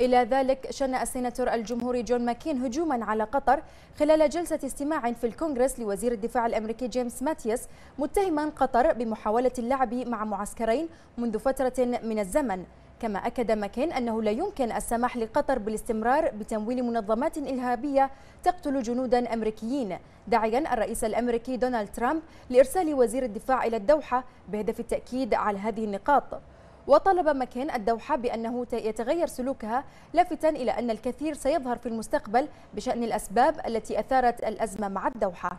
إلى ذلك شن السيناتور الجمهوري جون ماكين هجوما على قطر خلال جلسة استماع في الكونغرس لوزير الدفاع الأمريكي جيمس ماتيس متهما قطر بمحاولة اللعب مع معسكرين منذ فترة من الزمن. كما أكد ماكين أنه لا يمكن السماح لقطر بالاستمرار بتمويل منظمات إرهابية تقتل جنودا أمريكيين. داعيا الرئيس الأمريكي دونالد ترامب لإرسال وزير الدفاع إلى الدوحة بهدف التأكيد على هذه النقاط. وطلب مكين الدوحة بأنه يتغير سلوكها لافتا إلى أن الكثير سيظهر في المستقبل بشأن الأسباب التي أثارت الأزمة مع الدوحة.